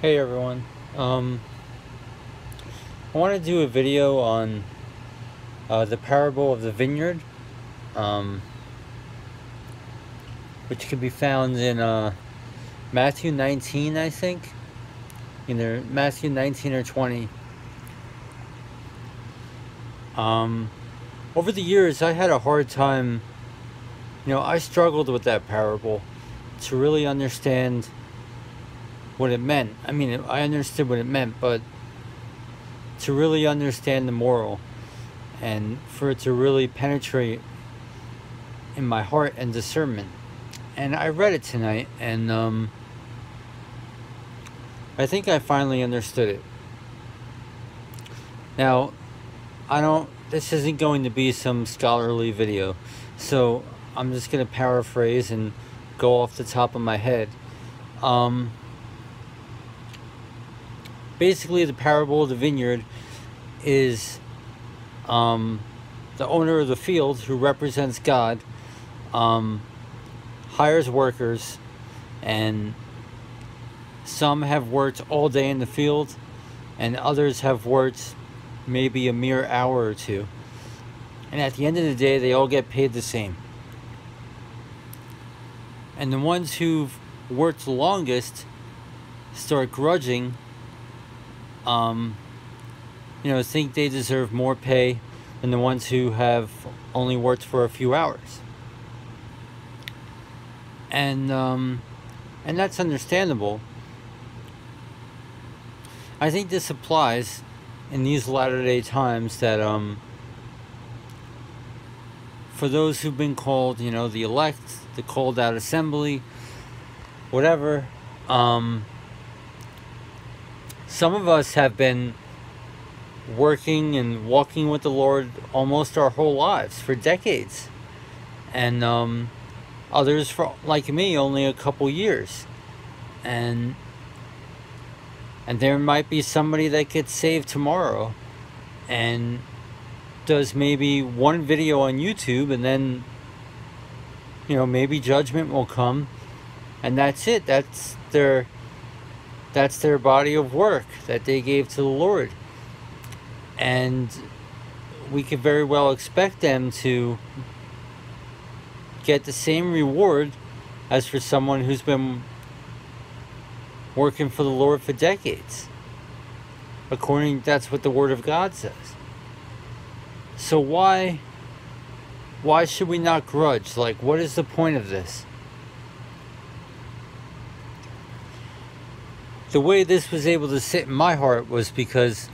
Hey everyone. Um, I want to do a video on uh, the parable of the vineyard, um, which can be found in uh, Matthew 19, I think. Either Matthew 19 or 20. Um, over the years, I had a hard time, you know, I struggled with that parable to really understand what it meant. I mean, I understood what it meant, but to really understand the moral and for it to really penetrate in my heart and discernment. And I read it tonight, and um, I think I finally understood it. Now, I don't, this isn't going to be some scholarly video, so I'm just going to paraphrase and go off the top of my head. Um, basically the parable of the vineyard is um, the owner of the field who represents God um, hires workers and some have worked all day in the field and others have worked maybe a mere hour or two. And at the end of the day they all get paid the same. And the ones who've worked longest start grudging um, you know, think they deserve more pay than the ones who have only worked for a few hours. And, um, and that's understandable. I think this applies in these latter day times that, um, for those who've been called, you know, the elect, the called out assembly, whatever, um, some of us have been working and walking with the Lord almost our whole lives for decades. And um, others, for, like me, only a couple years. And and there might be somebody that gets saved tomorrow and does maybe one video on YouTube and then you know maybe judgment will come and that's it that's their that's their body of work that they gave to the Lord. And we could very well expect them to get the same reward as for someone who's been working for the Lord for decades. According that's what the word of God says. So why why should we not grudge? Like what is the point of this? The way this was able to sit in my heart was because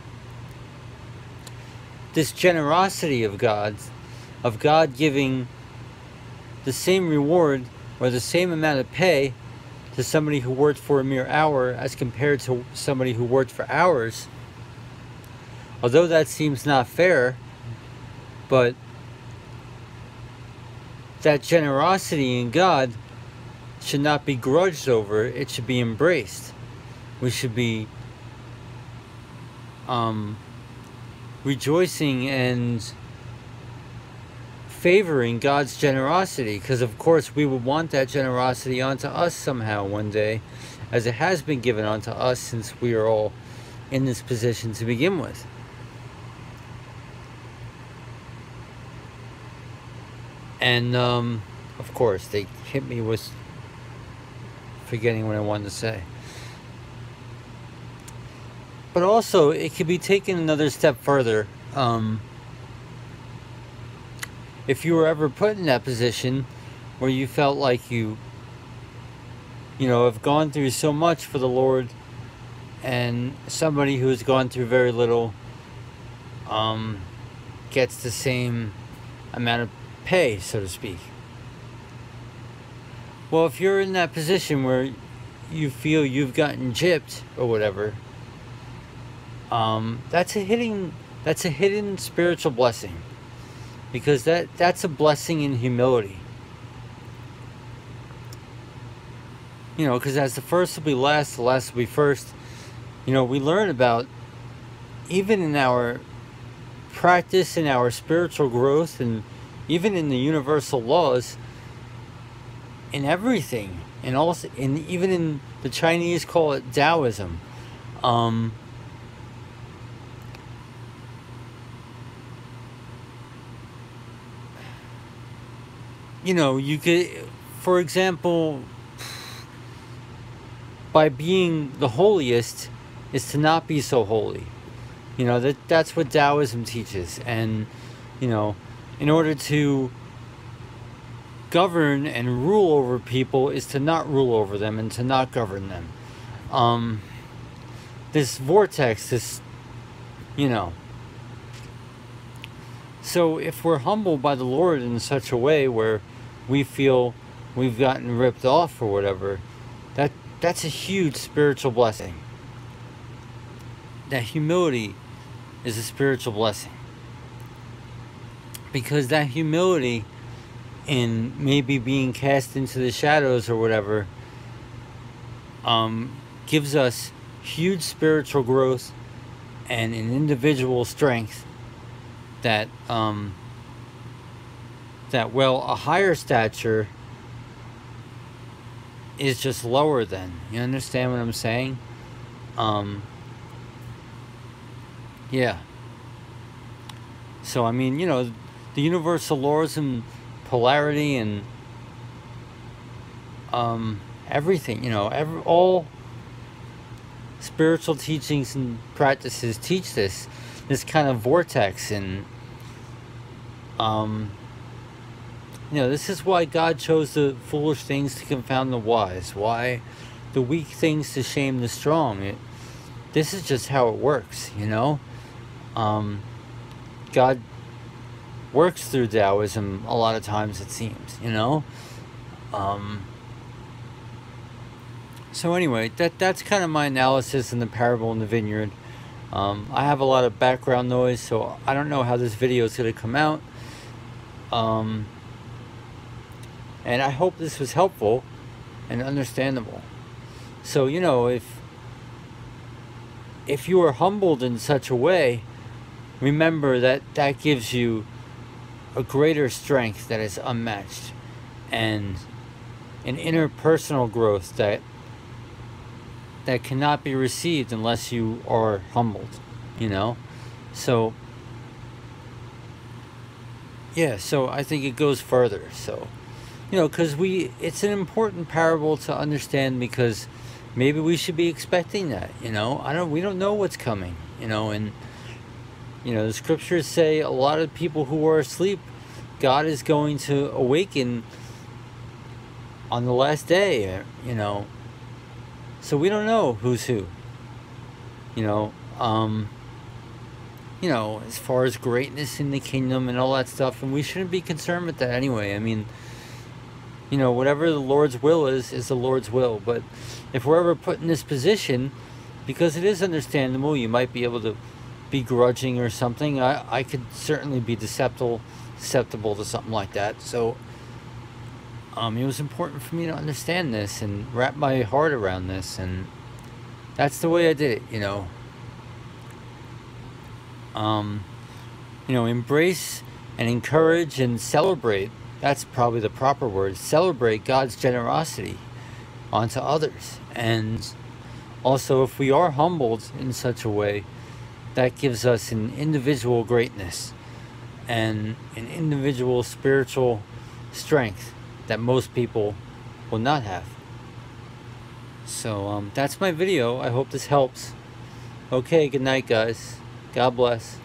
this generosity of God, of God giving the same reward or the same amount of pay to somebody who worked for a mere hour as compared to somebody who worked for hours. Although that seems not fair, but that generosity in God should not be grudged over, it should be embraced we should be um, rejoicing and favoring God's generosity because of course we would want that generosity onto us somehow one day as it has been given onto us since we are all in this position to begin with. And um, of course they hit me with forgetting what I wanted to say. But also, it could be taken another step further. Um, if you were ever put in that position where you felt like you, you know, have gone through so much for the Lord, and somebody who has gone through very little um, gets the same amount of pay, so to speak. Well, if you're in that position where you feel you've gotten gypped or whatever, um, that's a hidden that's a hidden spiritual blessing. Because that that's a blessing in humility. You know because as the first will be last the last will be first. You know we learn about even in our practice in our spiritual growth and even in the universal laws in everything and also in even in the chinese call it taoism Um, you know, you could, for example, by being the holiest is to not be so holy. You know, that that's what Taoism teaches. And, you know, in order to govern and rule over people is to not rule over them and to not govern them. Um, this vortex, this, you know. So if we're humbled by the Lord in such a way where we feel we've gotten ripped off or whatever, that that's a huge spiritual blessing. That humility is a spiritual blessing. Because that humility in maybe being cast into the shadows or whatever um, gives us huge spiritual growth and an individual strength that um, that well a higher stature is just lower than you understand what i'm saying? Um, yeah. So i mean you know the universal laws and polarity and um, everything you know every all spiritual teachings and practices teach this this kind of vortex and um, you know, this is why God chose the foolish things to confound the wise. Why the weak things to shame the strong. It, this is just how it works, you know? Um, God works through Taoism a lot of times, it seems, you know? Um, so anyway, that that's kind of my analysis in the parable in the vineyard. Um, I have a lot of background noise, so I don't know how this video is going to come out. Um, and I hope this was helpful and understandable. So, you know, if if you are humbled in such a way, remember that that gives you a greater strength that is unmatched and an interpersonal growth that that cannot be received unless you are humbled, you know? So yeah, so I think it goes further. So you know, because we, it's an important parable to understand because maybe we should be expecting that, you know. I don't, we don't know what's coming, you know, and, you know, the scriptures say a lot of people who are asleep, God is going to awaken on the last day, you know. So we don't know who's who, you know. Um, you know, as far as greatness in the kingdom and all that stuff, and we shouldn't be concerned with that anyway. I mean, you know, whatever the Lord's will is, is the Lord's will. But if we're ever put in this position, because it is understandable, you might be able to be grudging or something. I, I could certainly be deceptible, susceptible to something like that. So um, it was important for me to understand this and wrap my heart around this. And that's the way I did it, you know. Um, you know, embrace and encourage and celebrate that's probably the proper word, celebrate God's generosity onto others. And also, if we are humbled in such a way, that gives us an individual greatness and an individual spiritual strength that most people will not have. So um, that's my video. I hope this helps. Okay, good night, guys. God bless.